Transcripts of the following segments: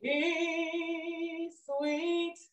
He's sweet.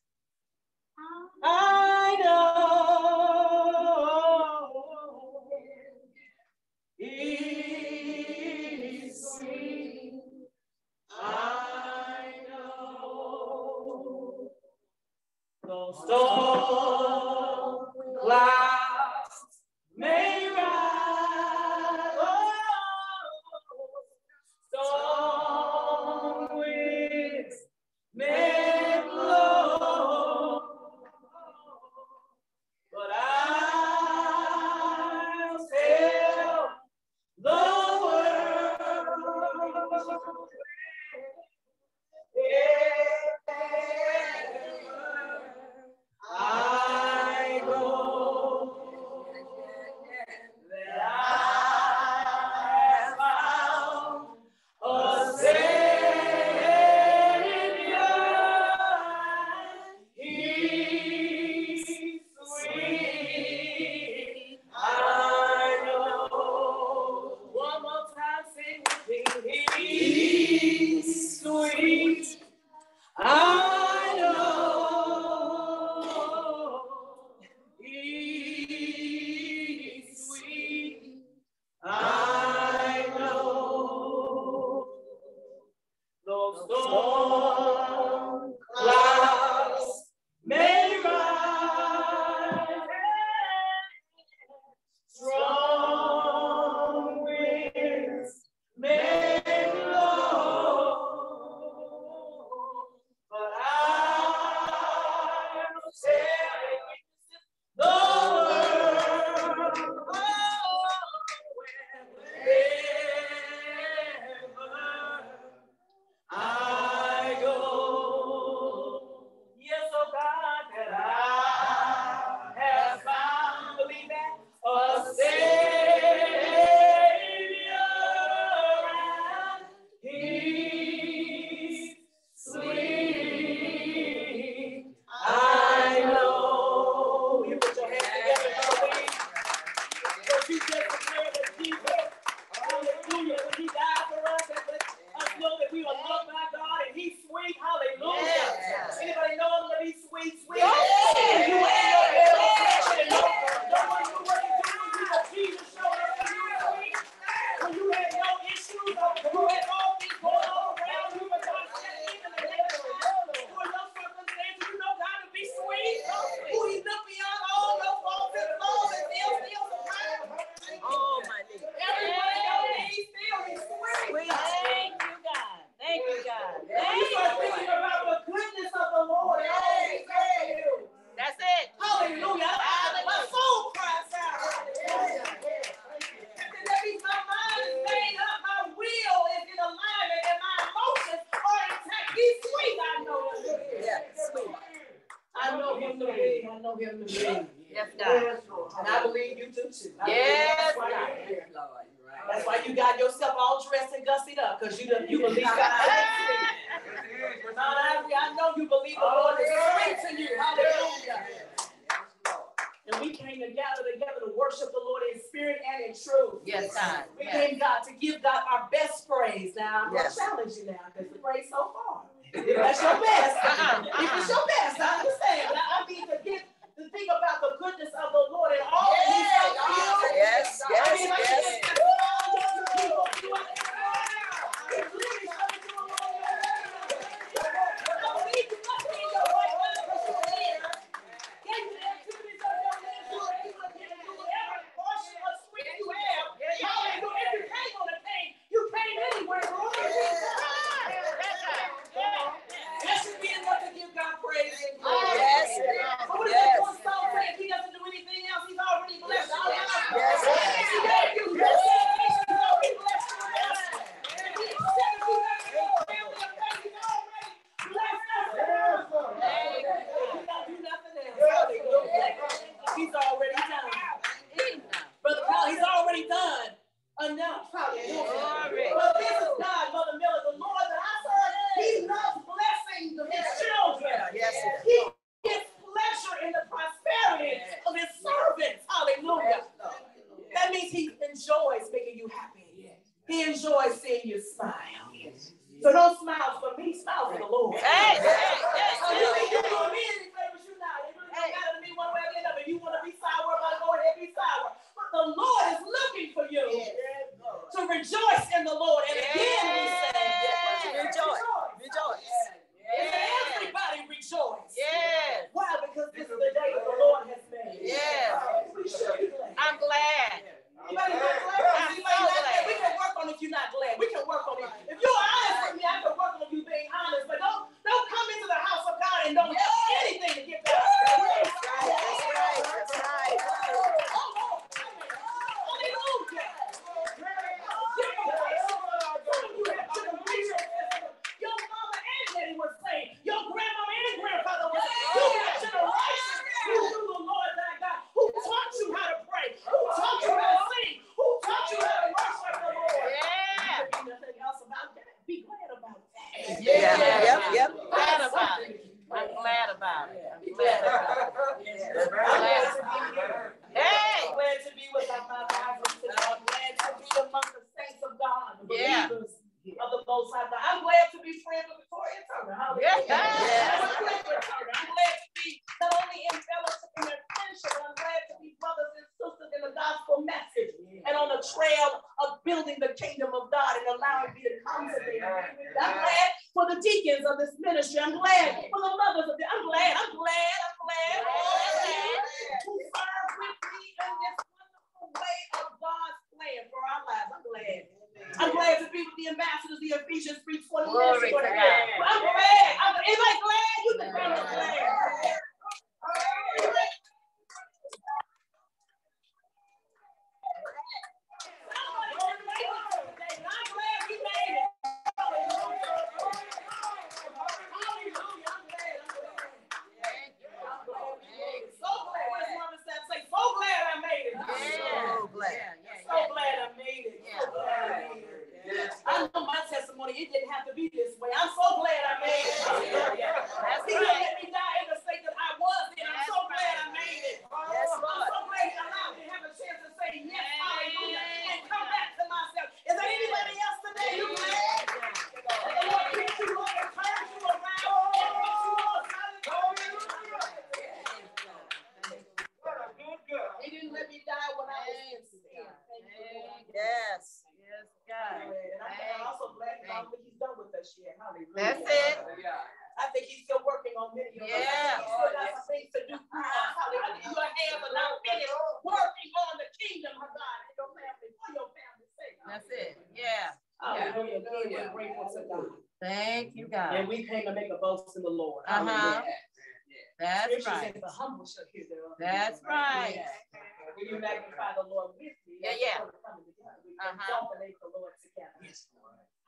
Kingdom of God and allowing me to come to them. I'm glad for the deacons of this ministry. I'm glad for the mothers of the. I'm glad. I'm glad. I'm glad. I'm glad to serve with me in this wonderful way of God's plan for our lives. I'm glad. I'm glad to be with the ambassadors, the Ephesians 3 20 Glory to God. I'm glad. I'm, anybody glad? You can to glad. Somebody can make it today. I'm glad we made it. Hallelujah. Hallelujah. I'm glad. I'm glad. I'm glad we made it. So glad. What does Mama Sam say? So glad I made it. So glad. So glad I made it. So glad I made it. I know my testimony, it didn't have to be this way. I'm so glad I made it. That's He right. let me die in the state that I was in. I'm so glad I made it. Yes, I'm Lord. so glad he allowed me to have a chance to say yes, hallelujah, and come back to myself. Is there anybody else today? You glad? That the Lord picked you up and turned you around and brought you up. Hallelujah. He didn't let me die when I was in sin. Thank you, Lord. Yes. Yes, God. And I'm also glad that I don't think he's done with us yet. Hallelujah. That's it. I think he's still working on many of us. Yeah. He still got some things to do. Hallelujah. Your hands are not finished working on the kingdom of God in your family for your family's sake. That's it. Yeah. Hallelujah. Again, we're grateful to God. Thank you, And God. we came to make a boast in the Lord. Uh-huh. Hallelujah. That's Scripture right. says the humble shall hear thereof. That's right. When you magnify the Lord with me? Yeah, yeah. That's we're coming together. We Uh-huh. exalt the name of the Lord together.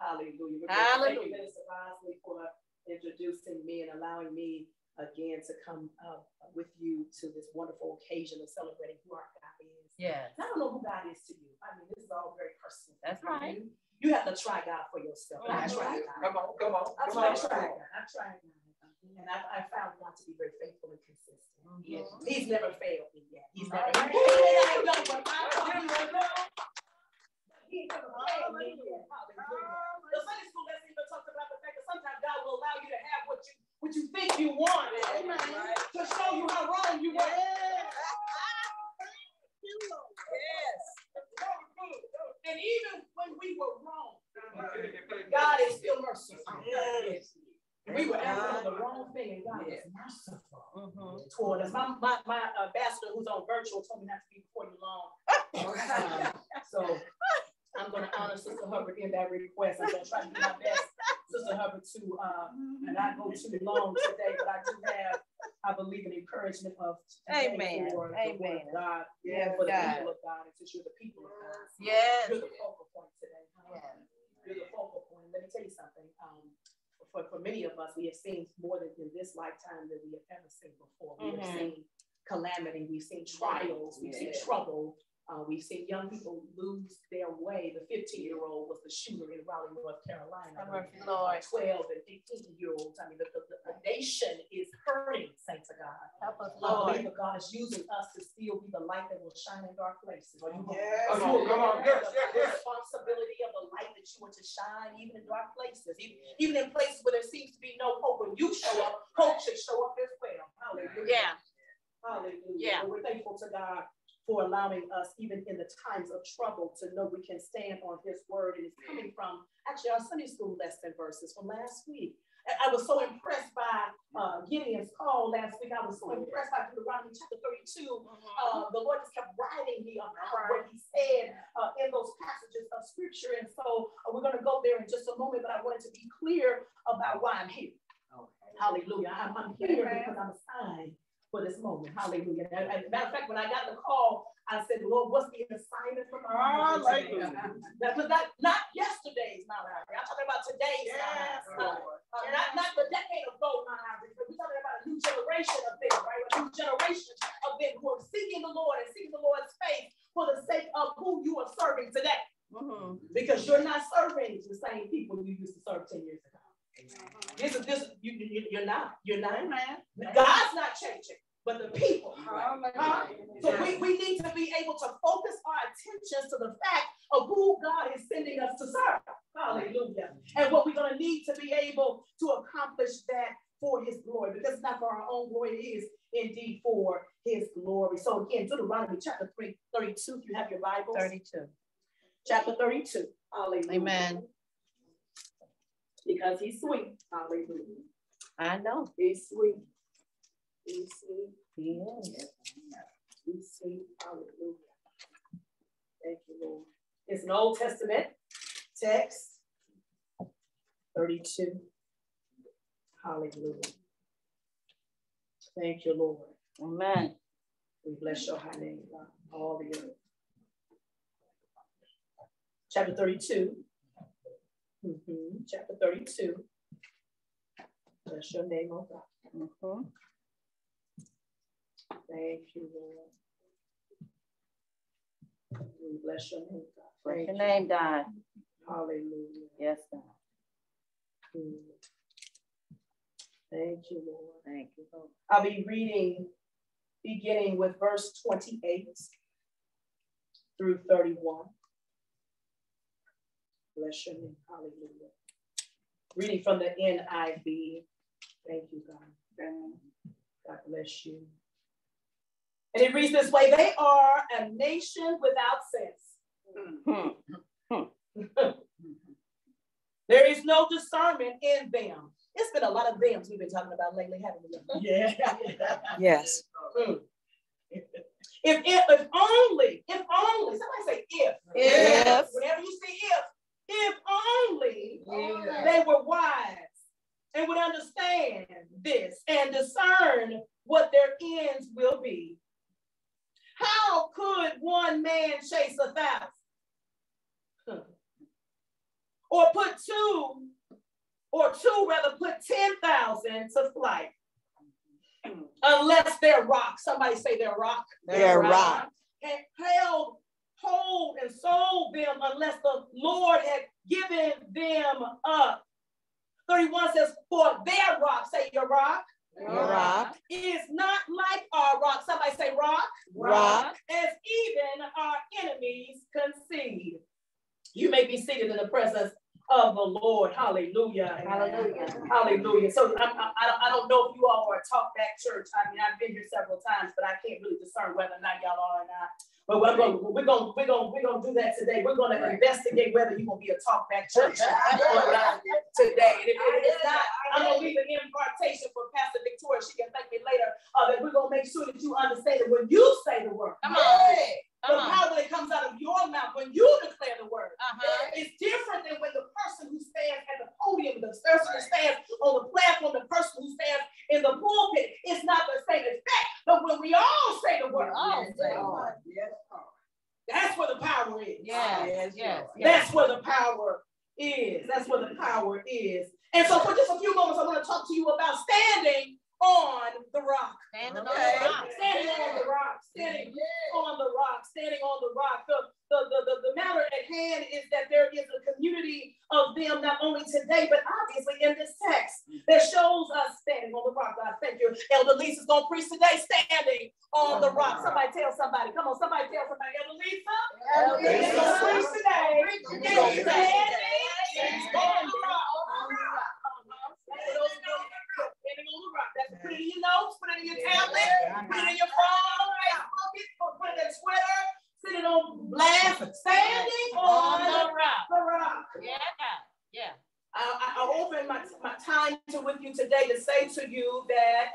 Hallelujah. We're Hallelujah. Thank you, Minister Bosley, for introducing me and allowing me again to come uh, with you to this wonderful occasion of celebrating who our God is. Yes. I don't know who God is to you. I mean, this is all very personal. That's right. You have to try God for yourself. I tried God. Come on, come on, I come tried, on. tried God. I tried God. And I, I found God to be very faithful and consistent. Yes. He's never failed me yet. He's never. He may not know what I thought he would know. but He never failed me yet. Hallelujah. The Sunday school lesson even talks about the fact that sometimes God will allow you to have what you what you think you want to show you how wrong you were. Yes. And even when we were wrong, God is still merciful. We were asking the wrong thing, and God is merciful. Mhm. toward us. My, my, my ambassador who's on virtual told me not to be before you long. Um, so I'm gonna honor Sister Hubbard in that request. I'm gonna try to do my best, Sister Hubbard, to, uh, not go too long today, but I do have, I believe, an encouragement of today Amen. for the word Amen. of God, Yes, for the God. people of God, and since you're the people of God. Yes. You're the focal point today. Yes. You're the focal point. Let me tell you something. Um, for, for many of us, we have seen more than in this lifetime than we have ever seen before. We have Mhm. seen calamity, we've seen trials, we've seen trouble, Uh, we've seen young people lose their way. The 15 year old was the shooter in Raleigh, North Carolina. Have Lord. 12 and 15 year olds. I mean, the, the, the nation is hurting, saints of God. Help us, I Lord. believe that God is using us to still be the light that will shine in dark places. Are you Yes. Come on, come on. Yes, of yes, the yes. responsibility of the light that you want to shine even in dark places, even, even in places where there seems to be no hope. When you show up, hope should show up as well. Hallelujah. Yeah. Hallelujah. Yeah. And we're thankful to God for allowing us, even in the times of trouble, to know we can stand on his word. And it's coming from actually our Sunday school lesson verses from last week. I was so impressed by uh, Gideon's call last week. I was so impressed by Deuteronomy chapter 32. Uh, the Lord just kept writing me about what he said uh, in those passages of scripture. And so uh, we're going to go there in just a moment, but I wanted to be clear about why I'm here. Hallelujah. I'm, I'm here because I'm assigned for this moment. Hallelujah. And, and matter of fact, when I got the call, I said, Lord, what's the assignment for my life today?" That was not, not yesterday's Mount Ivory. I'm talking about today's Yes, Mount Ivory. Lord. Uh, not, not the decade ago Mount Ivory, but we're talking about a new generation of them, right? A new generation of them who are seeking the Lord and seeking the Lord's faith for the sake of who you are serving today. Mhm. Because you're not serving the same people you used to serve 10 years ago. This is this you, you you're not. You're not. man. God's not changing, but the people. Huh? So we, need to be able to focus our attention to the fact of who God is sending us to serve. Hallelujah. And what we're going to need to be able to accomplish that for his glory, because it's not for our own glory, it is indeed for his glory. So again, Deuteronomy chapter 3, 32, if you have your Bible. 32. Chapter 32. Hallelujah. Amen. Because he's sweet. Hallelujah. I know. He's sweet. He's sweet. Yes. He's sweet. Hallelujah. Thank you, Lord. It's an Old Testament text. 32. Hallelujah. Thank you, Lord. Amen. We bless your high name, God, all the earth. Chapter 32. Mm-hmm. Chapter 32. Bless your name, oh God. Mhm. Thank you, Lord. We bless your name, God. Thank your you. name, God? Hallelujah. Yes, God. Mm. Thank you, Lord. Thank you, Lord. I'll be reading beginning with verse 28 through 31. Bless your name. Hallelujah. Reading from the NIV. Thank you, God. God bless you. And it reads this way They are a nation without sense. Hmm. There is no discernment in them. It's been a lot of thems we've been talking about lately, haven't we? Yeah. Yes. Mm. If, if, if only, if only, somebody say if. If. Whenever you see if, if only Yeah. they were wise and would understand this and discern what their ends will be. How could one man chase a thousand? Huh. Or put two, or two rather put 10,000 to flight? Unless their rock. Somebody say their rock. Their rock. Had held hold and sold them unless the Lord had given them up. 31 says, For their rock, say your rock, Rock. is not like our rock. Somebody say rock, Rock. as even our enemies concede. You may be seated in the presence of the Lord. Hallelujah. Hallelujah. Hallelujah. So I, I, I don't- I don't know if you all are a talk back church. I mean, I've been here several times, but I can't really discern whether or not y'all are or not. But we're gonna we're gonna we're gonna we're going to do that today. We're going to investigate whether you're going to be a talk back church or not today. And if it is not, I'm going to leave an impartation for Pastor Victoria. She can thank me later. Uh, that we're going to make sure that you understand that when you say the word, Come on. The on. power that comes out of your mouth when you declare the word. Uh-huh. It's different than when the person who stands at the podium, the person who stands on the platform, the person who stands in the pulpit, it's not the same effect. But when we all say the word, all say the word, that's where the power is. Yes, Yes, yes, yes. That's where the power is. That's where the power is. And so for just a few moments, I want to talk to you about standing on the rock. Standing on the rock. Standing on the rock. Standing on the rock. standing on the rock. The, the, the, the, the matter at hand is that there is a community of them, not only today, but obviously in this text that shows us standing on the rock. God, thank you. Elder Lisa's going to preach today, standing on the rock. Somebody tell somebody. Come on, somebody tell somebody. Elder Lisa, Elder Lisa's going to Lisa. preach today. Standing. Standing on the rock. Standing on the rock. That's put it in your notes, put it in your tablet, put it in your phone, Facebook it, put put it in Twitter, sit it on blast, standing On on the rock. the rock. Yeah, Yeah. I, I, I open my, my time to with you today to say to you that,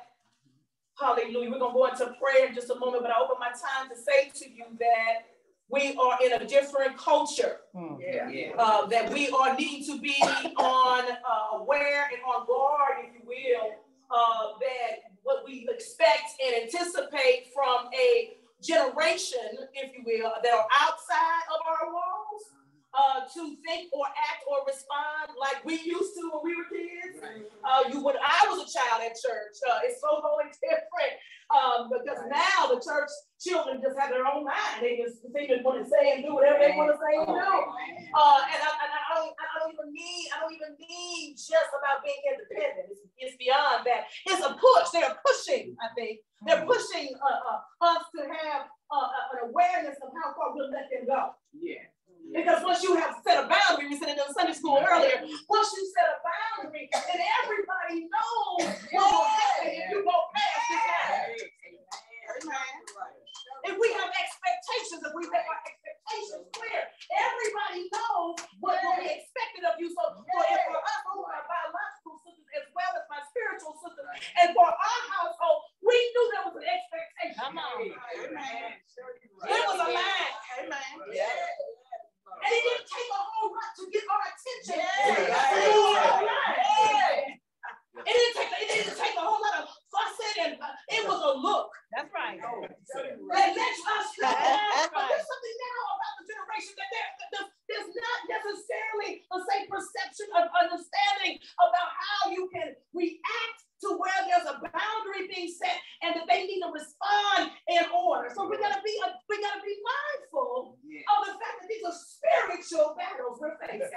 hallelujah, we're going to go into prayer in just a moment, but I open my time to say to you that we are in a different culture. Yeah. uh, that we are needing to be on uh, aware and on guard, if you will, uh, that what we expect and anticipate from a generation, if you will, that are outside of our walls, uh, to think or act or respond like we used to when we were kids. Uh, you when I was a child at church, uh, it's so totally different um, because now the church children just have their own mind. They just seem to want to say and do whatever they want to say and do. Uh, and I, and I, don't, I don't even need, I don't even need just about being independent. It's, it's beyond that. It's a push. They're pushing, I think. They're pushing uh, uh, us to have uh, uh, an awareness of how far we'll let them go. Yeah. Because once you have set a boundary, we said it in Sunday school earlier, once you set a boundary, then everybody knows what will happen if you go past this line. If we have expectations, if we make our expectations clear, everybody knows what will be expected of you. So, so for us, both my biological sisters as well as my spiritual sisters, and for our household, we knew there was an expectation. Come on. Amen. There was a line. Amen. And it didn't take a whole lot to get our attention. It didn't take it didn't take a whole lot of fussing and uh, it was a look. That's right. that lets us know. But there's something now about the generation that there, that there's, there's not necessarily the same perception of understanding about how you can react to where there's a boundary being set and that they need to respond in order. So we gotta be a, we gotta be mindful of the fact that these are spiritual battles we're facing.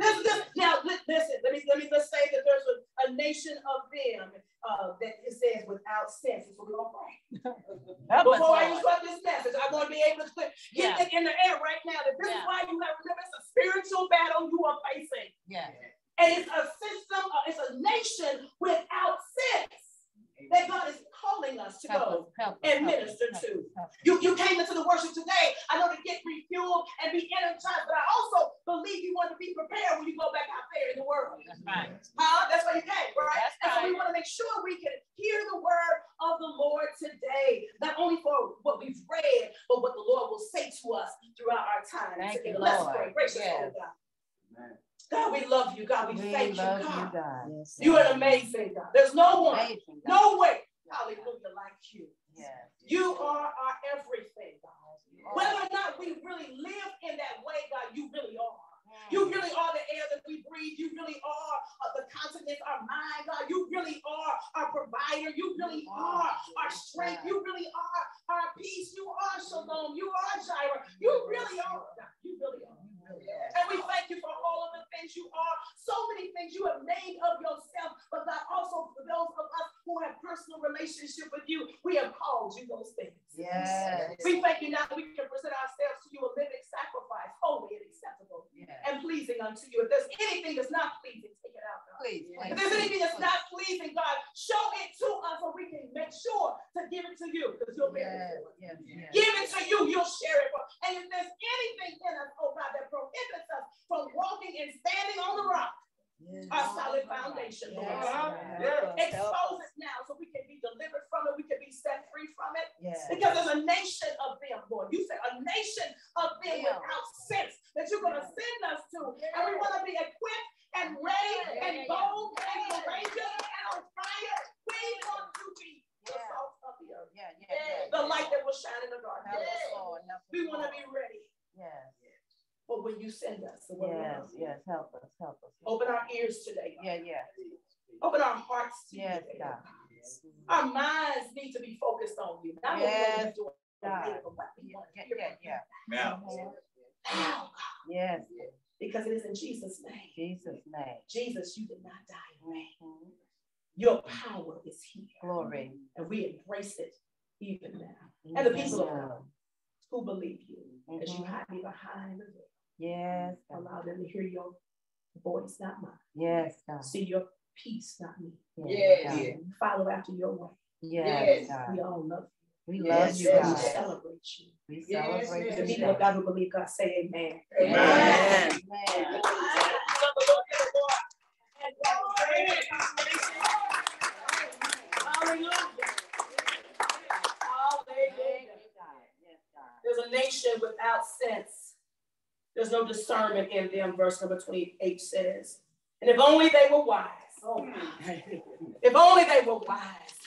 This, this, now, li- listen, let me, let me just say that there's a, a nation of them uh, that it says without sense. So we're gonna pray. Before I Lord. start this message, I want to be able to get Yeah. it in the air right now that this is why you have remember it's a spiritual battle you are facing. Yeah. And it's a system, uh, it's a nation without sense that God is calling us to Help go. us. Help us. and help us, minister help to. us, help us. You, you came into the worship today, I know to get refueled and be energized, but I also believe you want to be prepared when you go back out there in the world. That's right. Huh? That's why you came, right? That's and so we right. want to make sure we can hear the word of the Lord today, not only for what we've read, but what the Lord will say to us throughout our time. Thank you, together. Let's Lord. pray. Gracious Yes. Lord God. God, we love you. God, we, We thank you, love God. you, God. You are an amazing God. There's no one, Amazing, God. no way, hallelujah, like you. Yes. You are our everything, God. Whether or not we really live in that way, God, you really are. You really are the air that we breathe. You really are uh, the continent, our mind, God. You really are our provider. You really are our strength. You really are our peace. You are shalom. You are Jireh. You really are, God. You really are. And we thank you for all of the things you are. So many things you have made of yourself, but God, also for those of us who have personal relationship with you, we have called you those things. Yes. We thank you now that we can present ourselves to you a living sacrifice, holy and acceptable Yes. and pleasing unto you. If there's anything that's not pleasing, take it out, God. Please, please. If there's anything that's not pleasing, God, show it to us so we can make sure to give it to you because you'll bear it. Yes, for yes, yes. Give it to you, you'll share it. For, and if there's anything in us, oh God, that prohibits us from walking and standing on the rock, our solid foundation, Lord Yes, Yes, We want to be ready. Yes. But when you send us. Yes, yes. Help us. Help us. Open our ears today. God. Yeah, yeah. Open our hearts to yes, you. God. Our minds need to be focused on you. Not yes, what God. But what we want to hear yeah, yeah, yeah. Now. Now, Yes. Because it is in Jesus' name. Jesus' name. Jesus, you did not die in vain. Mm-hmm. Your power is here. Glory. And we embrace it even now. And the people around who believe you mm-hmm. as you hide me behind the veil. Yes. God. Allow them to hear your voice, not mine. Yes. God. See your peace, not me. Yes. yes. Follow after your way. Yes. yes. We all love you. We love you, God. We celebrate you. We celebrate yes, you. The people of God who believe God say amen. Amen. amen. amen. amen. nation without sense. There's no discernment in them, verse number 28 says. And if only they were wise. Oh. if only they were wise.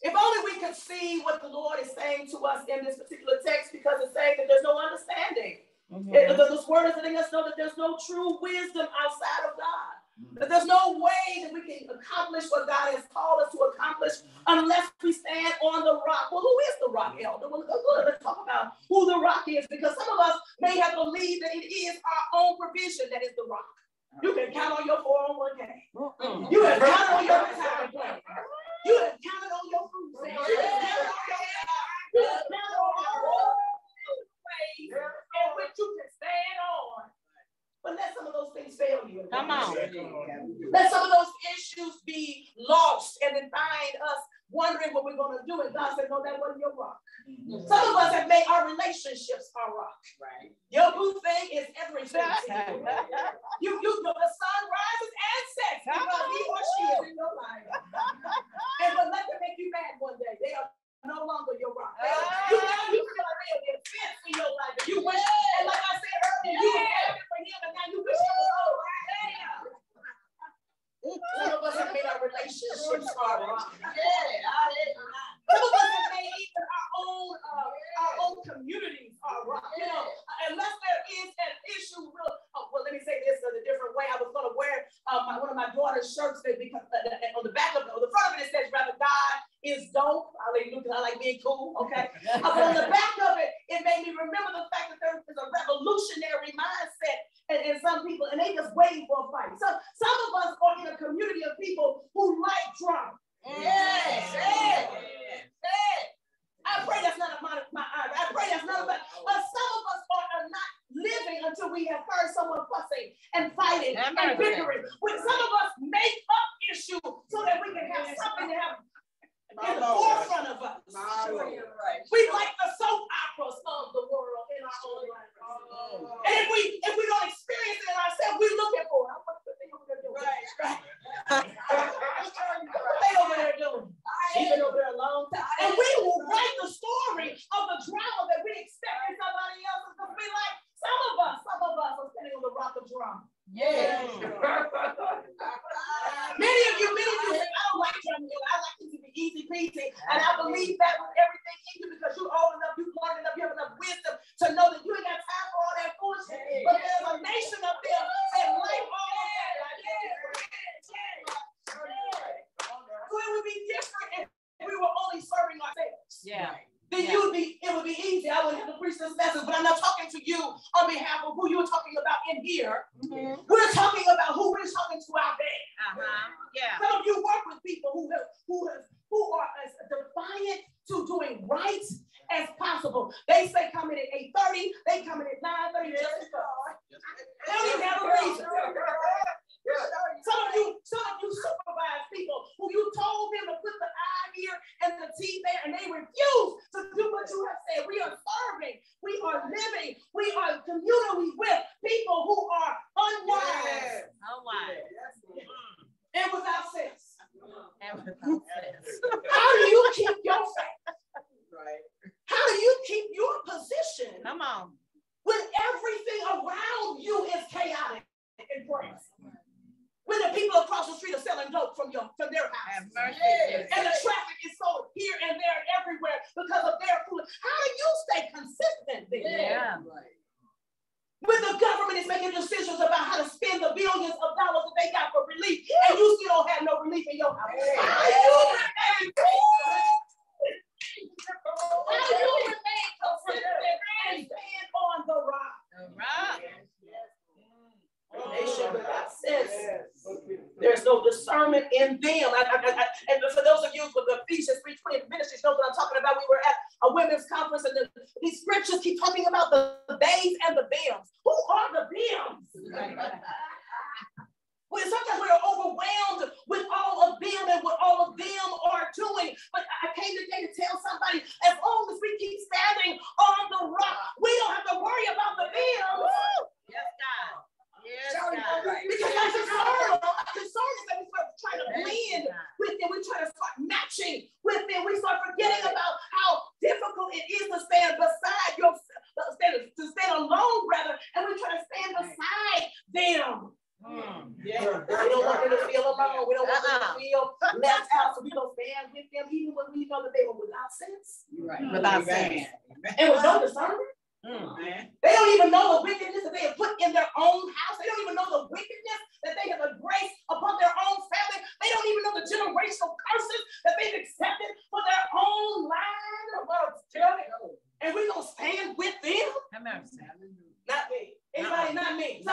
If only we could see what the Lord is saying to us in this particular text because it's saying that there's no understanding. Mm-hmm. It, this word is letting us know that there's no true wisdom outside of God. That there's no way that we can accomplish what God has called us to accomplish unless we stand on the rock. Well, who is the rock, Elder? Well, good. Let's talk about who the rock is because some of us may have believed that it is our own provision that is the rock. You can count on your 401k. Mm-hmm. You can count on your retirement plan. You can count on your food. You can count on you can count on all the ways in which you can stand on but let some of those things fail you. Come on. Let some of those issues be lost and then find us wondering what we're going to do. And God said, No, that wasn't your rock. Mm-hmm. Some of us have made our relationships our rock. Right. Your boo thing is everything. you, you know, the sun rises and sets because he or she is in your life. sorry. So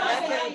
Thank you.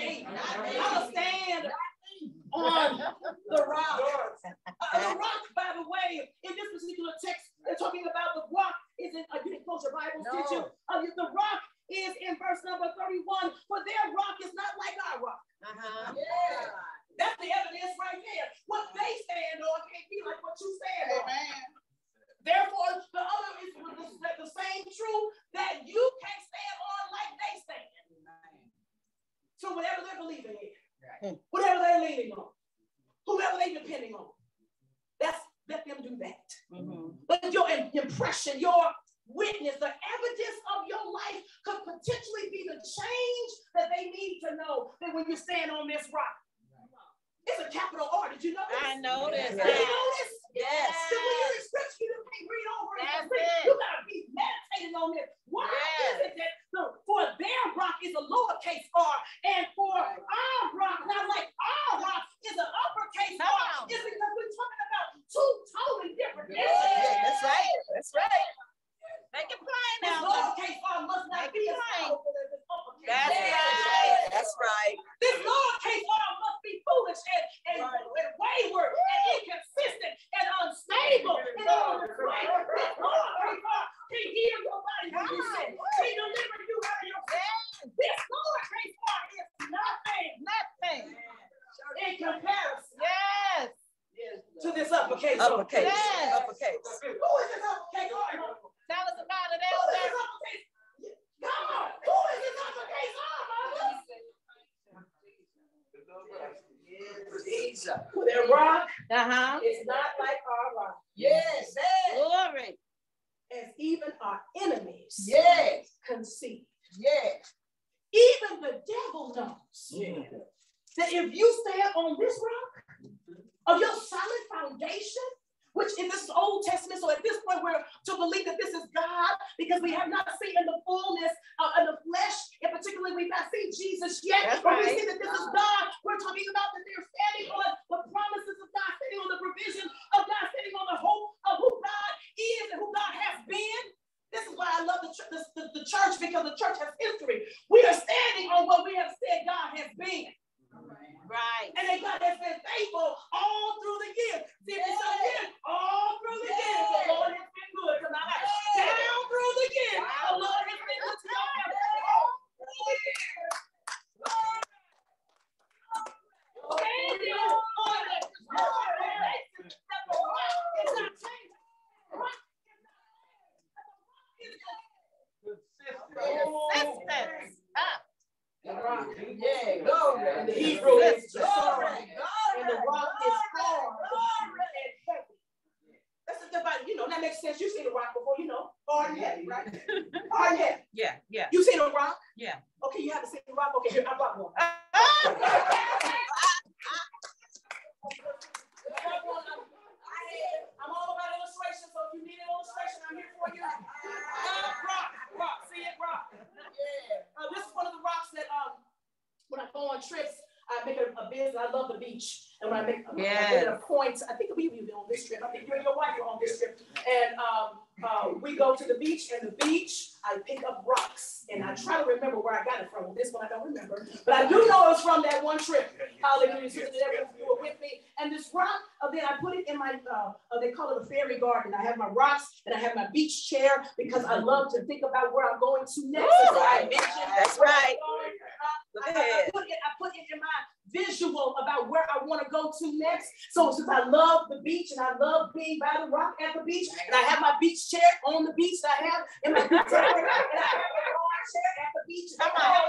on this rock of your solid foundation, which in this Old Testament, so at this point, we're to believe that this is God because we have not seen in the fullness uh, of the flesh, and particularly we've not seen Jesus yet. That's but right. we see that this is God. We're talking about remember, but I do know it was from that one trip. Hallelujah. Yes, Sister yes, you were with me. And this rock, uh, then I put it in my, uh, uh, they call it a fairy garden. I have my rocks and I have my beach chair because I love to think about where I'm going to next. Ooh, right. That's right. Uh, I, I, I, put it, I put it in my visual about where I want to go to next. So since I love the beach and I love being by the rock at the beach, and I have my beach chair on the beach that I have in my beach chair, and I have my chair at the beach. And I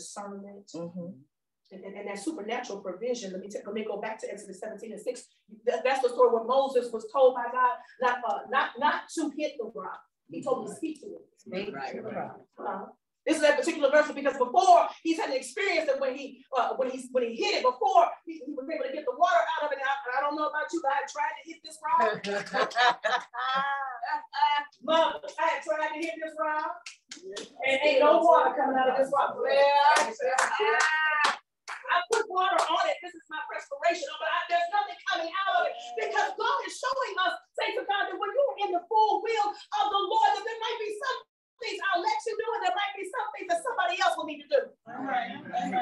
discernment. Mhm. And, and, and that supernatural provision, let me take, let me go back to Exodus 17 and 6. That- that's the story where Moses was told by God not, uh, not, not to hit the rock. He told him to speak to it. Speak Right, right. Uh, this is that particular verse because before he's had an experience that when he uh, when he when he hit it before he, he was able to get the water out of it. And I, I don't know about you, but I tried to hit this rock. Mom, I had tried to hit this rock, and ain't no water coming out of this rock. I put water on it. This is my perspiration, oh, but I, there's nothing coming out of it because God is showing us, say to God, that when you're in the full will of the Lord, that there might be some things I'll let you do, and there might be some things that somebody else will need to do. All right.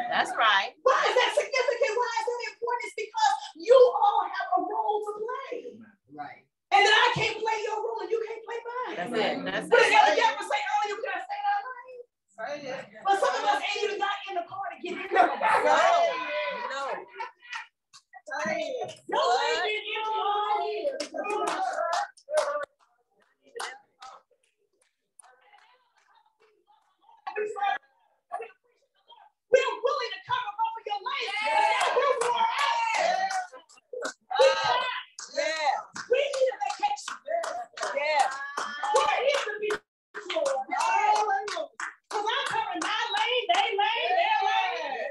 That's right. Why is that significant? Why is that important? It's because you all have a role to play. Right. And then I can't play your role and you can't play mine. That's it. That's But it. as Deborah say oh, earlier, we gotta stay our lane. But some of us ain't even got in the car to get in there. No. No, ain't been in the. We're willing to cover both of your life. Now we're wore out. Yeah, We need a vacation. Yeah. Where is the beach? Cause I'm covering my lane, they lane, their lane.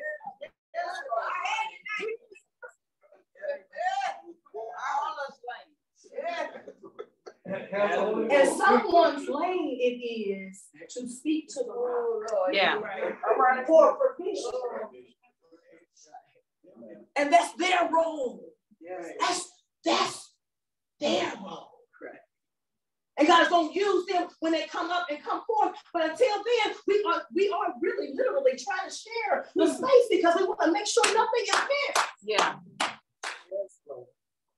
And someone's lane it is to speak to the rock oh, Yeah. for provision. And that's their role. That's that's their role. Correct. And God is going to use them when they come up and come forth. But until then, we are we are really literally trying to share the hmm. space because we want to make sure nothing is missed. Yeah.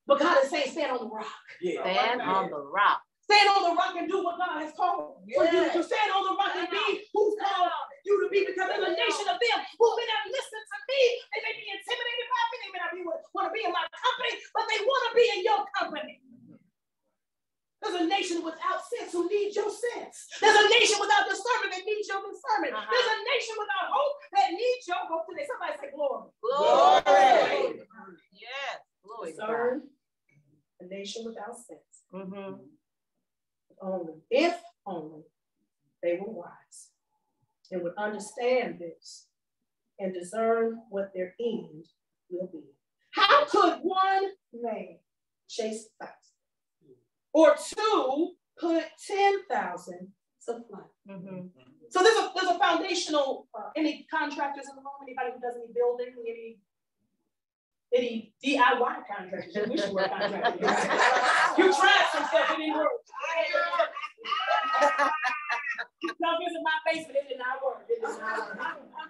But God is saying, stand on the rock. Yeah. Stand on the rock. Stand on the rock and do what God has called for you to stand on the rock and be who's called you to be because there's a nation of them who may not listen to me. They may be intimidated by me. They may not be, want to be in my company, but they want to be in your company. There's a nation without sense who needs your sense. There's a nation without discernment that needs your discernment. Uh-huh. There's a nation without hope that needs your hope today. Somebody say glory. Glory. Yes. Glory. Discern a nation without sense. Mhm. only, if only they were wise and would understand this and discern what their end will be. How could one man chase a thousand or two put 10,000 to flight? Mhm. So there's a there's a foundational, uh, any contractors in the room, anybody who does any building, any any DIY contractors, you wish you were a contractor. You tried some stuff, it didn't work. Come visit my basement, it did not work. It did not work.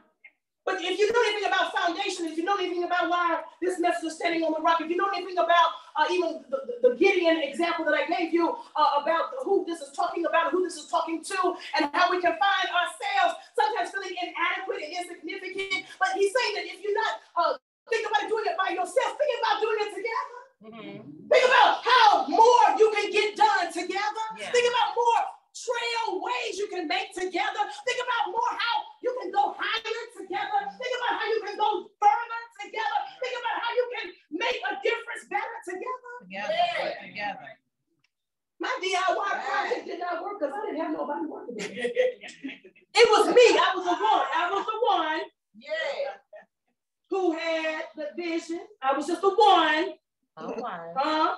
But if you know anything about foundation, if you know anything about why this message is standing on the rock, if you know anything about uh, even the, the, Gideon example that I gave you uh, about who this is talking about, who this is talking to, and how we can find ourselves, sometimes feeling inadequate and insignificant. But he's saying that if you're not uh, think about doing it by yourself, think about doing it together. Mhm. Think about how more you can get done together. Yeah. Think about more trail ways you can make together. Think about more how you can go higher together. Think about how you can go further together. Think about how you can make a difference better together. Together, together. My DIY project did not work because I didn't have nobody working with me. It was me. I was the one. I was the one Yeah. who had the vision. I was just the one oh, All right. huh?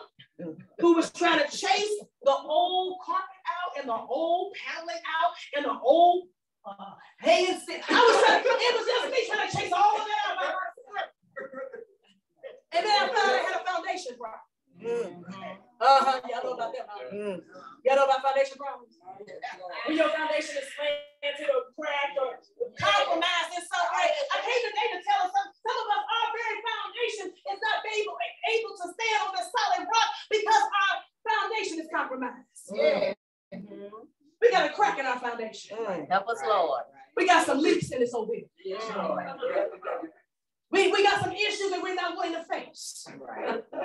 Who was trying to chase the old carpet out and the old paneling out and the old uh, hay and sit. I was trying, it was just me trying to chase all of that out by myself. And then I found I had a foundation problem. Uh-huh. Y'all know about that. huh? Y'all know about foundation problems? When your foundation is slanted or cracked or compromised in some way. I came today to tell us some, some of us, our very foundation is not able, able to stand on a solid rock because our foundation is compromised. Yeah. We got a crack in our foundation. Help us, Lord. We got some leaks in this over here. We, we got some issues that we're not willing to face.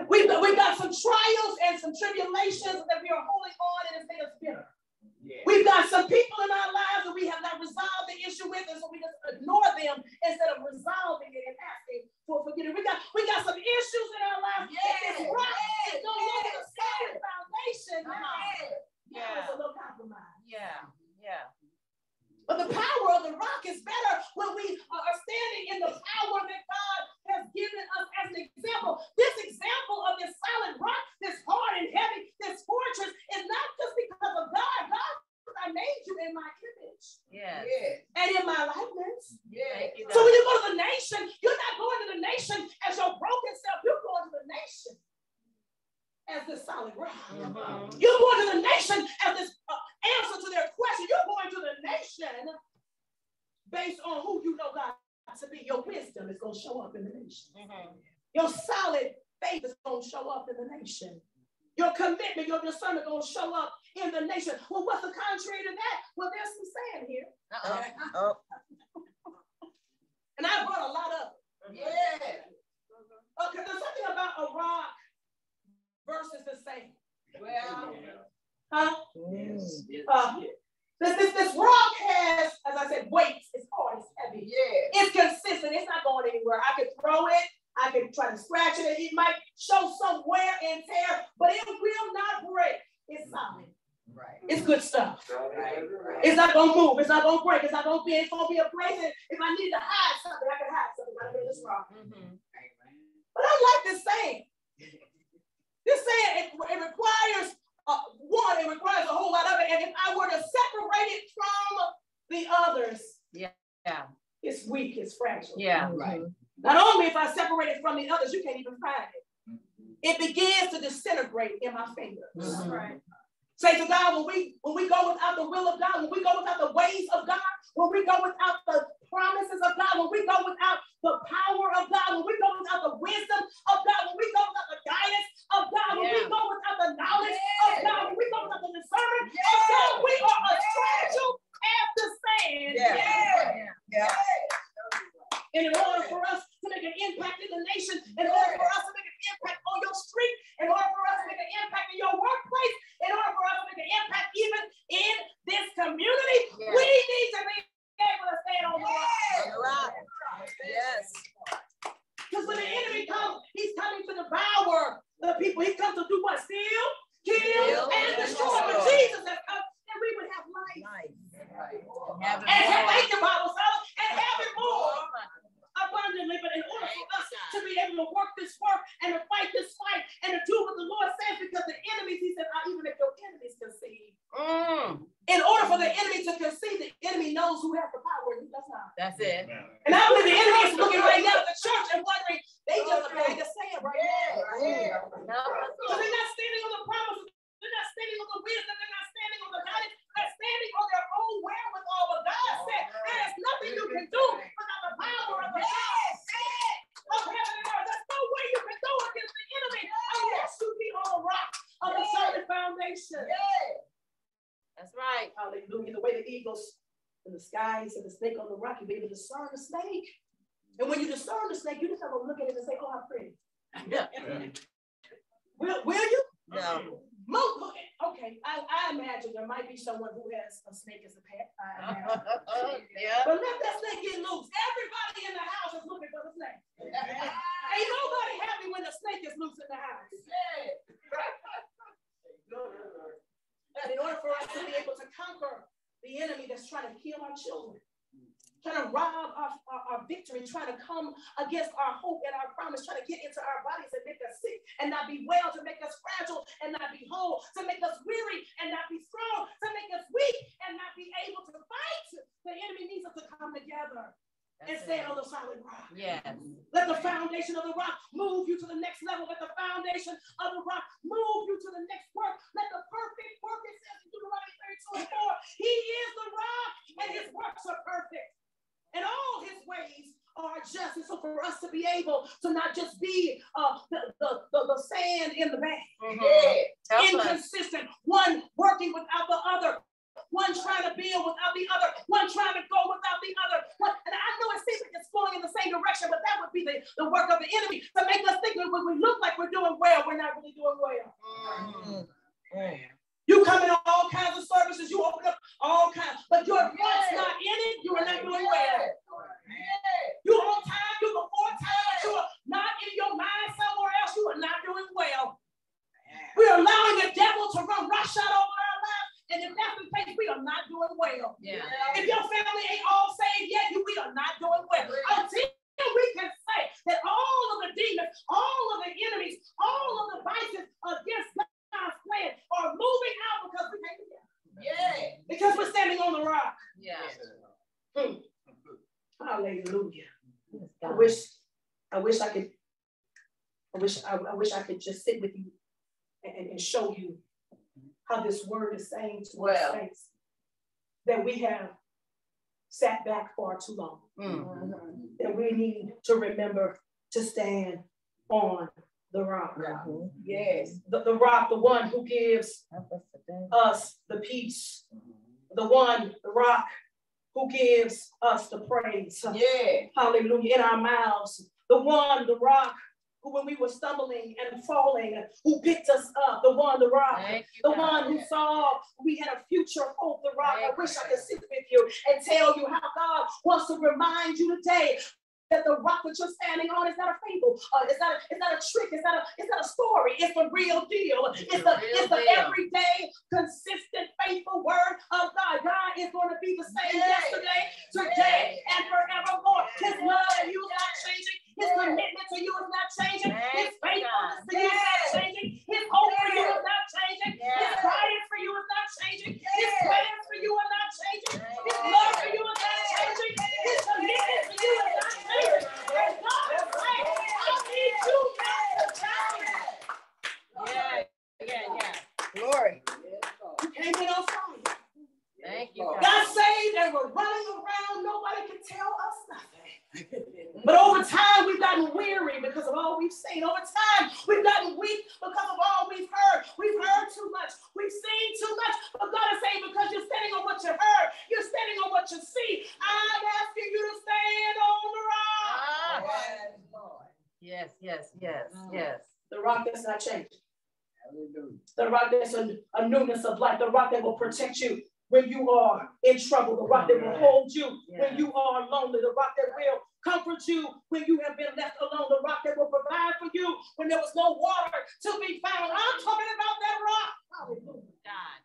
We, we got some trials and some tribulations that we are holding on and it's made us weak. It's fragile. Yeah. Right. Not only if I separate it from the others, you can't even find it. It begins to disintegrate in my fingers. Mhm. Right. Say to God, when we when we go without the will of God, when we go without the ways of God, when we go without the promises of God, when we go without the power of God, when we go without the wisdom of God, when we go without the guidance of God, when we Yeah. go without the knowledge of God, when we go without the discernment of God, we are as fragile as the sand. Yeah. Yeah. And in order for us to make an impact in the nation, in order for us to make an impact on your street, in order for us to make an impact in your workplace, in order for us to make an impact even in this community, we need to be able to stand on the rock. Yes. Because when the enemy comes, he's coming to devour the people. He comes to do what? Steal, kill, Kill, and and destroy. But. Jesus has come that we would have life. Nice. Right. It And have, more. thank you, Bible scholar, and have it more. Abundantly, but in order for us to be able to work this work and to fight this fight and to do what the Lord says, because the enemies, he said, "Ah, even if your enemies concede, Mm, in order for the enemy to concede, the enemy knows who has the power and who does not. that's it. And I believe the enemy is looking right now at the church and wondering, they just a bag of sand right now. Yeah. Yeah. Help us, So they're not standing on the promises, they're not standing on the wisdom, they're not standing on the guidance, they're standing on their own wherewithal. But God oh, said, there is nothing you can do without the power of the God of heaven and earth. There's no way you can do against the enemy unless you be on a rock of a solid foundation. Yeah. That's right. Hallelujah. The way the eagles in the sky. He said the snake on the rock, you'll be able to discern the snake. And when you discern the snake, you just have to look at it and say, oh, how pretty. Yeah. Will, will you? No. Okay, I, I imagine there might be someone who has a snake as a pet. Yeah. But let that snake get loose. Everybody in the house is looking for the snake. Ain't nobody happy when the snake is loose in the house. In order for us to be able to conquer the enemy that's trying to kill our children, trying to rob our, our, our victory, trying to come against our hope and our promise, trying to get into our bodies and make us sick and not be well, to make us fragile and not be whole, to make us weary and not be strong, to make us weak and not be able to fight. The enemy needs us to come together and stand on the solid rock. Yes. Let the foundation of the rock move you to the next level. Let the foundation of the rock move you to the next work. Let the perfect work, it says in Deuteronomy 32 and 4, He is the rock and his works are perfect. And all his ways are just. And so for us to be able to not just be uh, the, the, the, the sand in the bag, Mhm. Help us. inconsistent, one working without the other, one trying to build without the other, one trying to go without the other. One, and I know it seems like it's flowing in the same direction, but that would be the, the work of the enemy to make us think that when we look like we're doing well, we're not really doing well. Mhm. You come in all kinds of services, you open up all kinds, but your heart's not in it, you are not doing well. You on time, you before time, you are not in your mind somewhere else, you are not doing well. We're allowing the devil to run roughshod over our lives, and if that's the case, we are not doing well. Yeah. If your family ain't all saved yet, you we are not doing well. Until we can say that all of the demons, all of the enemies, all of the vices against God's plan are moving out because we came together. Yeah. Because we're standing on the rock. Yeah. Hallelujah. I wish, I wish I could, I wish, I, I wish I could just sit with you and, and show you how this word is saying to Well. us saints that we have sat back far too long. Mm. That we need to remember to stand on the rock. Yes. The, the rock, the one who gives us the peace. The one, the rock, who gives us the praise. Yeah. Hallelujah. In our mouths. The one, the rock, who when we were stumbling and falling, who picked us up. The one, the rock. The God. one who saw we had a future hope, the rock. I wish you. I could sit with you and tell you how God wants to remind you today that the rock that you're standing on is not a fable. Uh, it's not. A, it's not a trick. It's not a. It's not a story. It's the real deal. It's, It's the. It's the everyday, consistent, faithful word of God. God is going to be the same Yeah. yesterday, today, and forevermore. His love to you is not changing. His commitment to you is not changing. His faithfulness to you is not changing. His hope for you is not changing. His guidance for you is not changing. His plans for you are not changing. His love for you is not changing. His commitment to you is not changing. And God is saying, I need you not to change. Yeah. Yeah. Yeah. Glory. You came in on fire. Thank you. God. Got saved and we're running around. Nobody can tell us nothing. But over time, we've gotten weary because of all we've seen. Over time, we've gotten weak because of all we've heard. We've heard too much. We've seen too much. But God is saying, because you're standing on what you heard, you're standing on what you see. I'm asking you to stand on the rock. Ah. Yes. Yes. Yes. Yes. The rock that's not changed. The rock that's a, a newness of life. The rock that will protect you when you are in trouble. The rock that will hold you when you are lonely. The rock that will comfort you when you have been left alone. The rock that will provide for you when there was no water to be found. I'm talking about that rock. Hallelujah. God.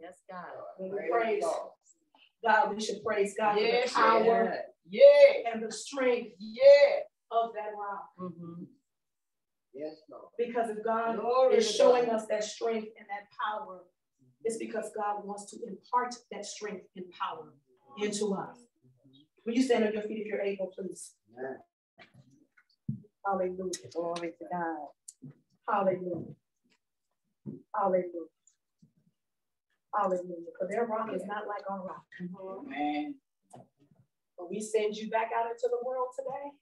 Yes, God. When we praise God, we should praise God Yes, for the power Yeah. and the strength Yeah. of that rock. Mm-hmm. Yes, Lord. Because if God Glory is showing God. us that strength and that power, it's because God wants to impart that strength and power into us. Will you stand on your feet if you're able, please? Hallelujah. Glory to God. Hallelujah. Hallelujah. Hallelujah. For their rock is not like our rock. Man. When we send you back out into the world today,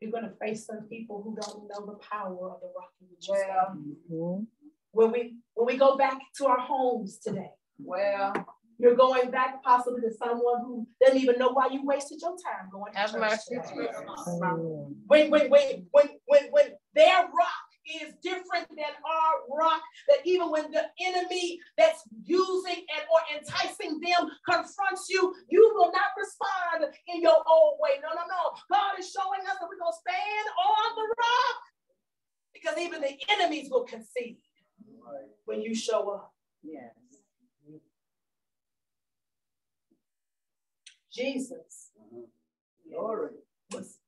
you're going to face some people who don't know the power of the rock in which you stand. Well, mm-hmm. when we when we go back to our homes today Well, You're going back possibly to someone who doesn't even know why you wasted your time going to Have church. mercy. today. When, when, when, when, when, when their rock is different than our rock, that even when the enemy that's using and or enticing them confronts you, you will not respond in your old way. No, no, no. God is showing us that we're going to stand on the rock because even the enemies will concede when you show up. Yes. Jesus glory. was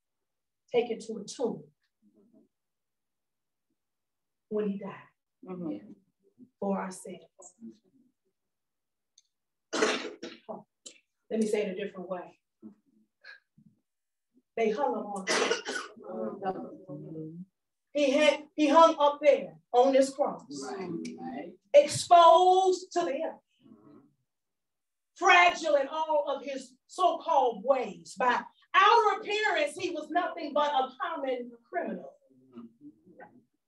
taken to a tomb when he died Mhm. for our sins. Let me say it a different way. They hung him on. He had he hung up there on this cross, Right. exposed to the enemy, fragile in all of his so-called ways. By outer appearance, he was nothing but a common criminal.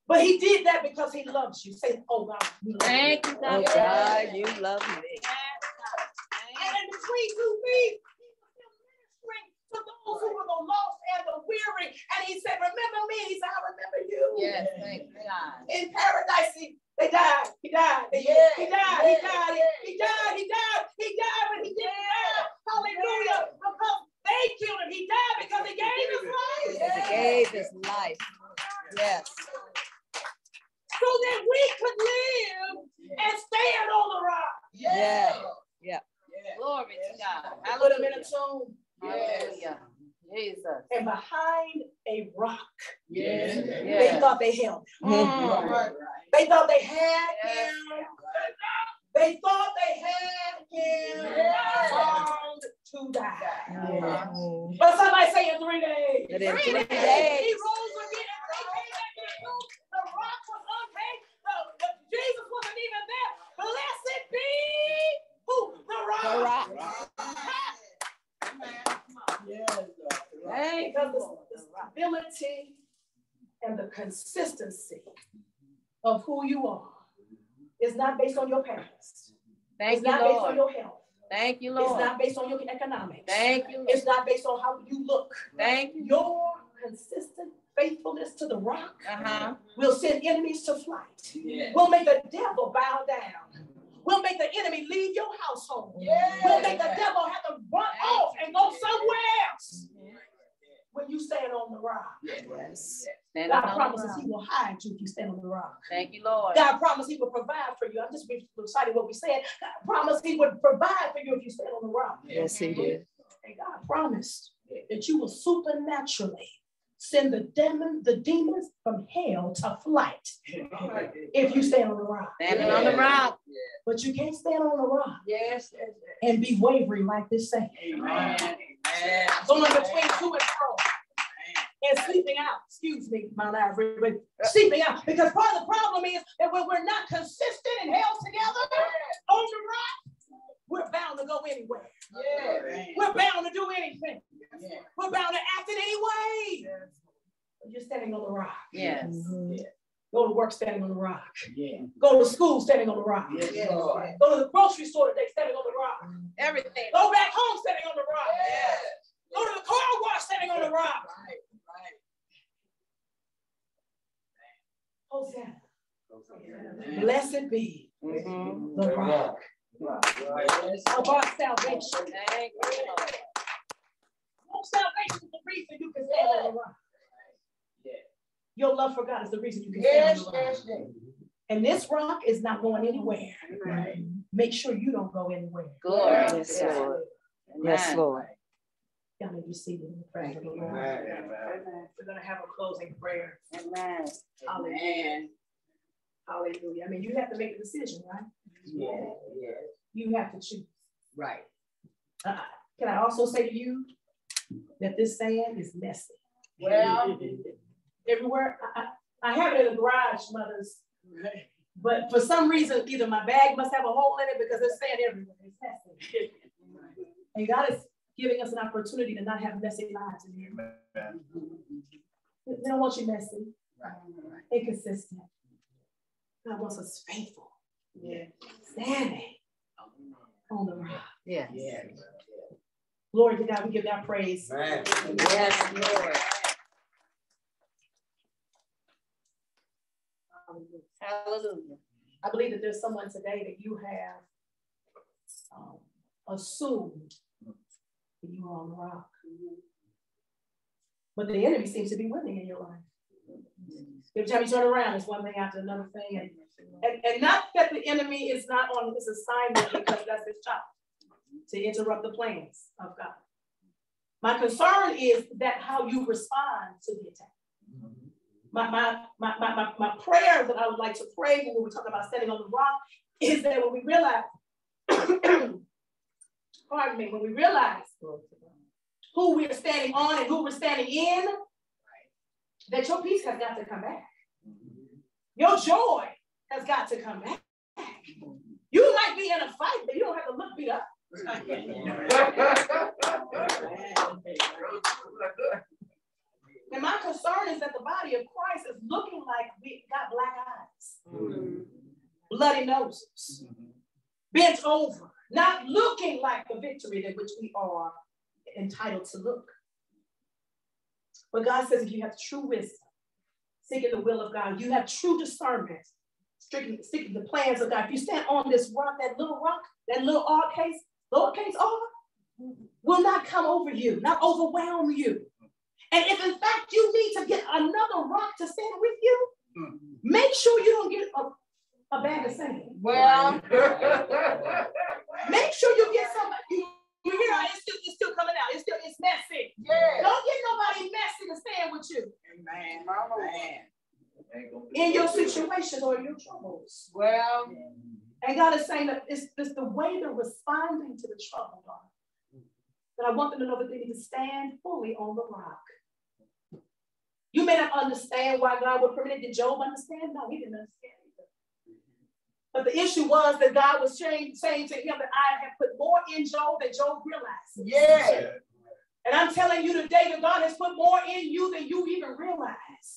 But he did that because he loves you. Say, oh God, you love me. Thank you, Oh, God. God, you love me. And in between two feet, he was still ministering to those who were the lost and the weary. And he said, Remember me. He said, I remember you. Yes, thank God. In paradise, he, they died. He died. He, Yeah, he died. He died. yeah. He, he died. He died. He died, but he didn't die. Hallelujah. Because they killed him. He died because he gave his life. He gave his life. Yes. So that we could live and stand on the rock. Yeah. Yeah. Glory to God. I put him in a Hallelujah. tomb. Hallelujah. Jesus. And behind a rock, Yes. they thought they held him. Mm. Right. They thought they had Yes. him. They thought they had him Yes. bound to die. Yeah. But somebody say in three days. But Three three days. days. He rose again. and They came back to the tomb. The rock was unpaid. The, the, Jesus wasn't even there. Blessed be who? The rock. Yes. Thank Because the, the stability and the consistency of who you are is not based on your past. Thank it's you, not based on your health. Thank you, Lord. It's not based on your economics. Thank you. Lord. It's not based on how you look. Thank you. Your consistent faithfulness to the rock Uh-huh. will send enemies to flight. Yes. We'll make the devil bow down. We'll make the enemy leave your household. Yes. We'll make the devil have to run off and go somewhere else when you stand on the rock. Yes. Stand God on promises he will hide you if you stand on the rock. Thank you, Lord. God promised he will provide for you. I'm just reciting what we said. God promised he would provide for you if you stand on the rock. Yes, he did. And God promised that you will supernaturally send the demon, the demons from hell to flight if you stand on the rock. Standing on the rock. But you can't stand on the rock Yes. yes, and be wavering like this saint. Amen. Amen. Going between two and fro and sleeping out. Excuse me, Mount Ivory, but sleeping out. Because part of the problem is that when we're not consistent and held together on the rock, we're bound to go anywhere. Yeah. We're bound to do anything. Yeah. We're bound to act in any way. But You're standing on the rock. Yes. Go to work standing on the rock. Yeah. Go to school standing on the rock. Yes, Lord. Go to the grocery store today standing on the rock. Everything. Go back home standing on the rock. Yes. Go to the car wash standing on the rock. Right. Right. Hosanna. Amen. Blessed be Mhm. the rock Yes. of our salvation. Thank you, Lord. Your salvation is the reason you can stand on the rock. Yeah. Your love for God is the reason you can stand Yes. on the rock. Yes. Yes. And this rock is not going anywhere. Right. Make sure you don't go anywhere. Glory. Yes, to God. Lord. Yes, Amen. Lord. Y'all may be seated in the presence of the Lord. Amen. We're going to have a closing prayer. Amen. Amen. Hallelujah. I mean, you have to make a decision, right? Yeah. You have to choose. Right. Uh, can I also say to you that this sand is messy? Well. Everywhere, I, I, have it in the garage, mothers, but for some reason, either my bag must have a hole in it because there's sand everywhere. It's messy. And God is giving us an opportunity to not have messy lives in here. They don't want you messy, Right. Right. inconsistent. God wants us faithful, Yeah. standing on the rock. Yes. Yes. Glory to God. We give that praise. Man. Yes, Lord. Hallelujah. I believe that there's someone today that you have um, assumed that you are on the rock. But the enemy seems to be winning in your life. Every time you turn around, it's one thing after another thing. And, and, and not that the enemy is not on his assignment because that's his job to interrupt the plans of God. My concern is that how you respond to the attack. My, my, my, my, my, prayer that I would like to pray when we're talking about standing on the rock is that when we realize, pardon me, when we realize who we're standing on and who we're standing in, that your peace has got to come back. Your joy has got to come back. You might be in a fight, but you don't have to look beat up. And my concern is that the body of Christ is looking like we got black eyes, bloody noses, bent over, not looking like the victory that which we are entitled to look. But God says if you have true wisdom, seeking the will of God, you have true discernment, seeking, sticking the plans of God. If you stand on this rock, that little rock, that little R case, lowercase r, will not come over you, not overwhelm you. And if in fact you need to get another rock to stand with you, mm-hmm. make sure you don't get a, a bag of sand. Well, Make sure you get somebody. You, you hear how it's still, it's still coming out. It's still it's messy. yeah. Don't get nobody messy to stand with you Man, mama, man. in your situations or your troubles. Well, And God is saying that it's, it's the way they're responding to the trouble, God. That I want them to know that they need to stand fully on the rock. You may not understand why God would permit it. Did Job understand? No, he didn't understand. But the issue was that God was saying, saying to him that I have put more in Job than Job realized. yeah. And I'm telling you today that God has put more in you than you even realize.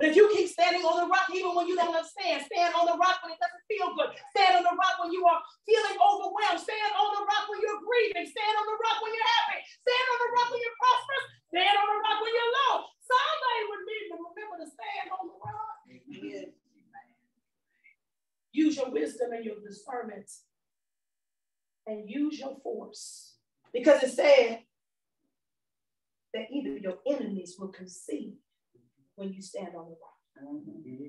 But if you keep standing on the rock, even when you don't understand, stand on the rock when it doesn't feel good, stand on the rock when you are feeling overwhelmed, stand on the rock when you're grieving, stand on the rock when you're happy, stand on the rock when you're prosperous, stand on the rock when you're low. Somebody would need to remember to stand on the rock. Use your wisdom and your discernment and use your force. Because it said that either your enemies will concede when you stand on the rock. Mm-hmm.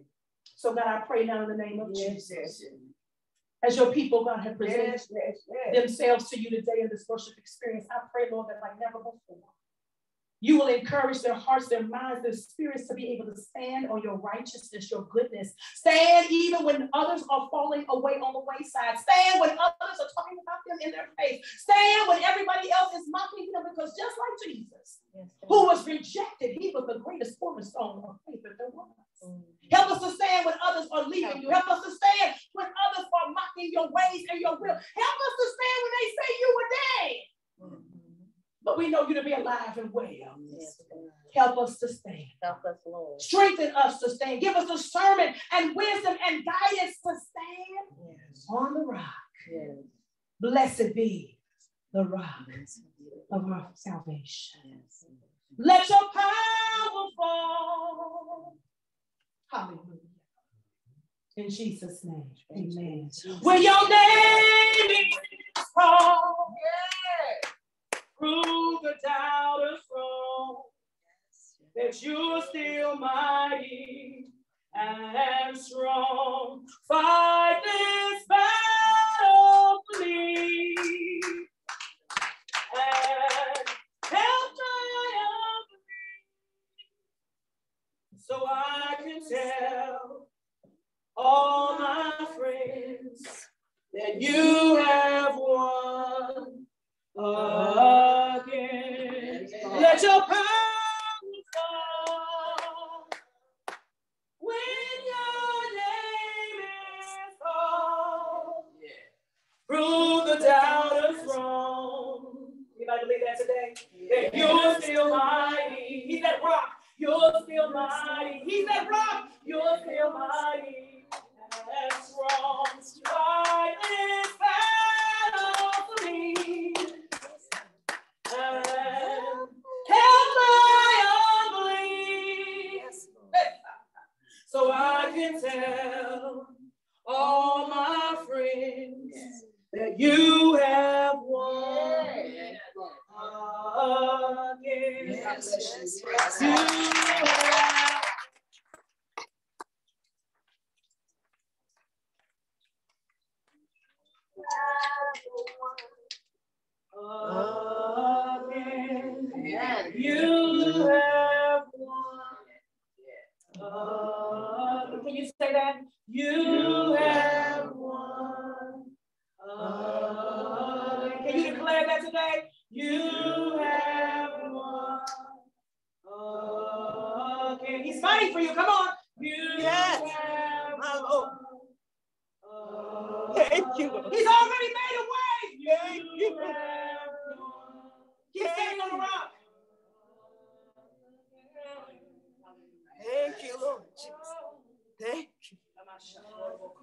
So, God, I pray now in the name of Jesus. As your people, God, have presented Yes, yes, yes. themselves to you today in this worship experience, I pray, Lord, that like never before, you will encourage their hearts, their minds, their spirits to be able to stand on your righteousness, your goodness. Stand even when others are falling away on the wayside. Stand when others are talking about them in their face. Stand when everybody else is mocking them because just like Jesus, who was rejected, he was the greatest cornerstone of faith that there was. Help us to stand when others are leaving you. Help us to stand when others are mocking your ways and your will. Help us to stand when they say you were dead. But we know you to be alive and well. Yes, Help us to stand. Help us, Lord. Strengthen us to stand. Give us discernment and wisdom and guidance to stand Yes. on the rock. Yes. Blessed be the rock of our salvation. Let your power fall. Hallelujah. In Jesus' name, amen. When your name is called, through the doubter's throne, that you're still mighty and strong. Fight this battle me. And help my unbelief. So I can tell all my friends that you have won again. Let your power fall when your name is called through the doubter's throne. Anybody believe that today? That you're still mighty. He's that rock. You're still mighty. He's that rock. You're still mighty and strong. Fight That you have won again. Yes, You have again. Amen. You have won. again. Can you say that? You have won. again. Can you declare that today? You have won. again. He's fighting for you. Come on. You Yes. have My Lord. won. Thank you, Lord. He's already made a way. Thank you. have won. He's standing on the rock. Thank you, Lord Jesus. Thank you.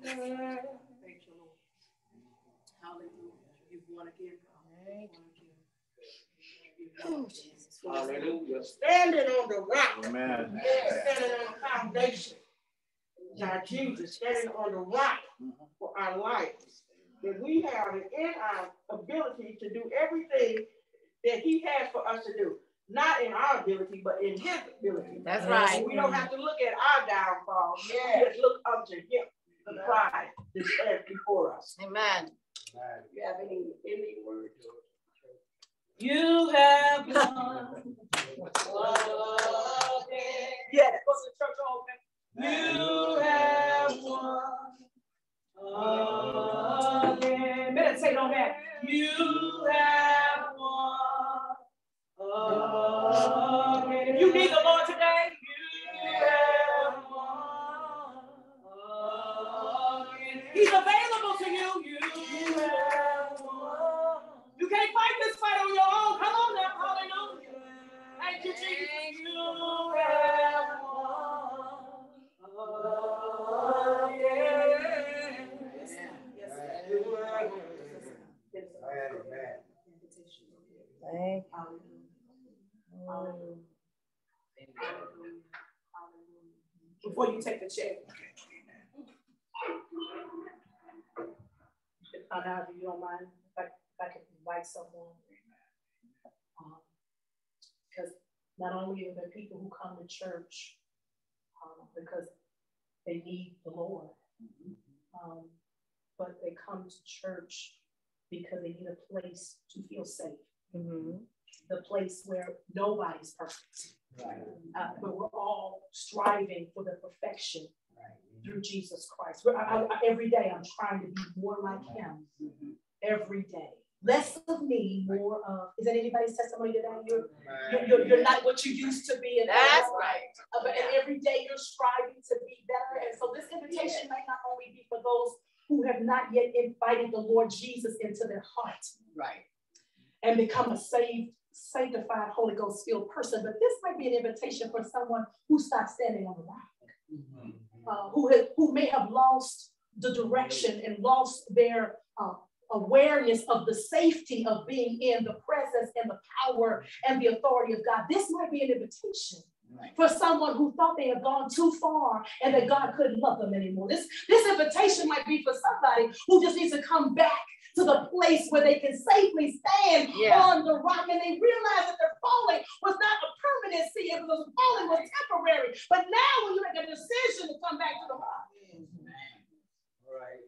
Thank you, Lord. Hallelujah. You've won again, God. Oh, Jesus. Hallelujah. Standing on the rock. Amen. Standing on the foundation. Our Jesus, standing on the rock for our lives. That we have it in our ability to do everything that He has for us to do. Not in our ability, but in His ability. That's right. We don't have to look at our downfall. We just look up to Him, the prize that stands before us. Amen. Father, if you don't mind, if I, if I could invite someone. Because not only are there people who come to church um, because they need the Lord, um, but they come to church because they need a place to feel safe. you. the place where nobody's perfect. Uh, but we're all striving for the perfection through Jesus Christ. I, I- every day I'm trying to be more like Him. Every day. Less of me, more of. Is that anybody's testimony today? You're, you're, you're, you're not what you used to be. And That's right. uh, but and every day you're striving to be better. And so this invitation might not only be for those who have not yet invited the Lord Jesus into their heart Right. and become a saved, sanctified, Holy Ghost filled person. But this might be an invitation for someone who stopped standing on the rock, uh, who, has, who may have lost the direction and lost their uh, awareness of the safety of being in the presence and the power and the authority of God. This might be an invitation. Right. For someone who thought they had gone too far and that God couldn't love them anymore. This, this invitation might be for somebody who just needs to come back to the place where they can safely stand Yeah. on the rock and they realize that their falling was not a permanency, it was falling was temporary. But now when you make a decision to come back to the rock, Right.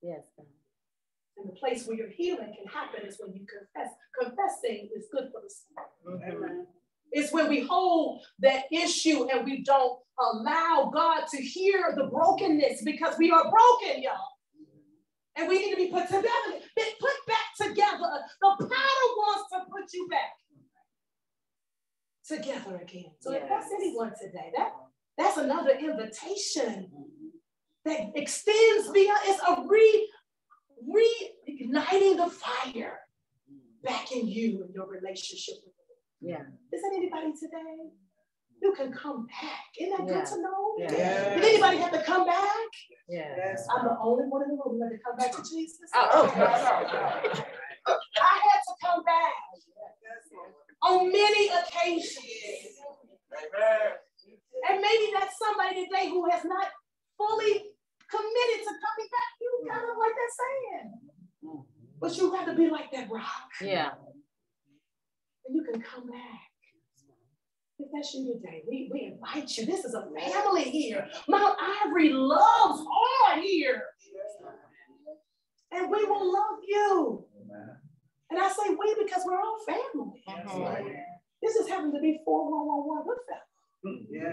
Yes. God. and the place where your healing can happen is when you confess. Confessing is good for the soul. Mhm. It's when we hold that issue and we don't allow God to hear the brokenness because we are broken, y'all. And we need to be put together, put back together. The potter wants to put you back together again. So if that's anyone today, that that's another invitation mm-hmm. that extends beyond. It's a re reigniting the fire back in you and your relationship with the Lord. Yeah. Is that anybody today? You can come back. Isn't that Yeah. good to know? Yeah. Did anybody have to come back? Yes. I'm the only one in the room who had to come back to Jesus. Oh. oh I had to come back on many occasions. And maybe that's somebody today who has not fully committed to coming back. You kind of like that saying. But you got to be like that rock, Yeah. and you can come back. If that's you today, we, we invite you. This is a family here. Mount Ivory loves all here. And we will love you. And I say we because we're all family. This is having to be 4111 Goodfellas. Yeah.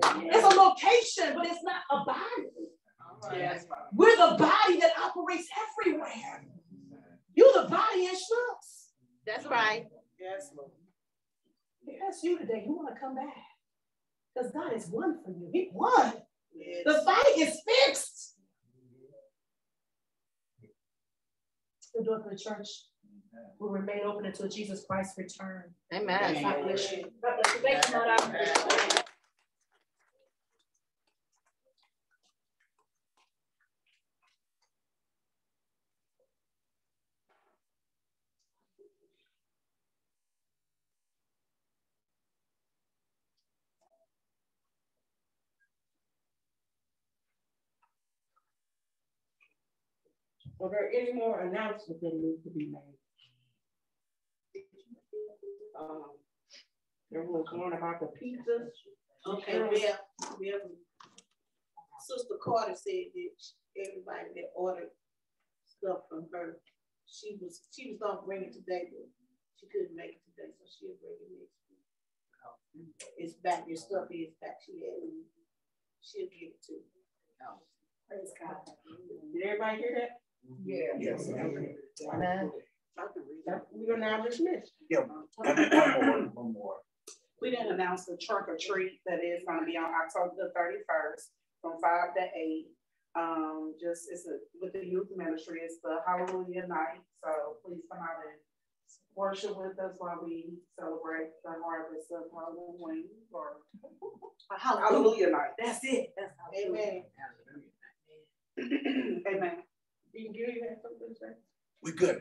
Mm-hmm. It's a location, but it's not a body. Yes. We're the body that operates everywhere. You're the body in Schnucks. That's right. Yes, Lord. If that's you today, you want to come back. Because God has won for you. He won. The fight is fixed. The door for the church will remain open until Jesus Christ returns. Amen. God bless you. God bless you. Thank you, Are there any more announcements that need to be made? Um, Everyone's going about the pizzas. Okay, well, well, Sister Carter said that everybody that ordered stuff from her, she was, she was gonna bring it today, but she couldn't make it today, so she'll bring it next week. It's back, your stuff is back, she had, she'll give it to you. Praise God. Did everybody hear that? Yeah. Yes. Amen. We are now dismissed. Yeah, one more, one more. We didn't announce the trunk or treat that is gonna be on October the thirty-first from five to eight. Um, just, it's a, with the youth ministry, it's the Hallelujah night, so please come out and worship with us while we celebrate the harvest of Halloween or Hallelujah night. That's it. That's how Amen. Amen. Deacon Gary, you have something to say? We good.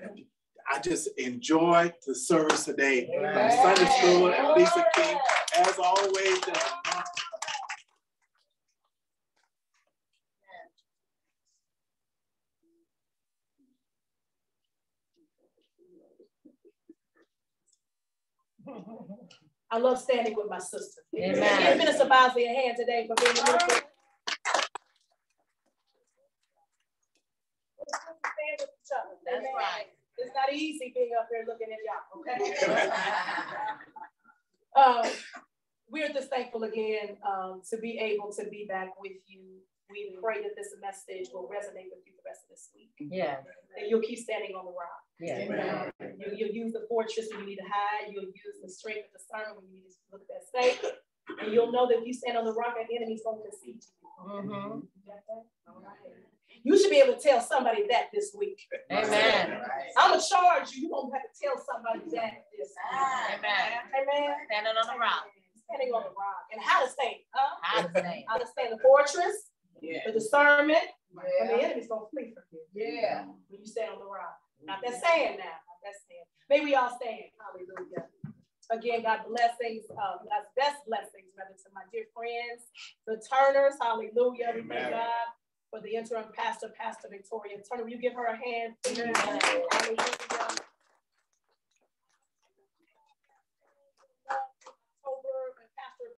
I just enjoyed the service today. From Sunday school and Lisa King, as always. uh, I love standing with my sister. Amen. Give Minister Bosley a hand today for being a minister. Stand with each other. That's Amen. right. It's not easy being up here looking at y'all, okay? Um, we're just thankful again, um, to be able to be back with you. We pray that this message will resonate with you the rest of this week. Yeah. And you'll keep standing on the rock. Yeah. You, you'll use the fortress when you need to hide. You'll use the strength of the discernment when you need to look at that state. And you'll know that if you stand on the rock, the enemy's going to concede to you. Mhm. You got that? All right. You should be able to tell somebody that this week. Amen. I'm gonna charge you. You're gonna have to tell somebody that this week. Amen. Amen. Standing on the rock. Standing on the rock. And how to stand, huh? I understand. How to stand the fortress, Yeah. the discernment, and the enemy's gonna flee from you. Yeah. When you stand on the rock. Not that saying now, not that saying. May we all stand. Hallelujah. Again, God blessings, um, God's best blessings, rather to my dear friends, the Turners. Hallelujah. Amen. God for the interim pastor, Pastor Victoria Turner. Will you give her a hand?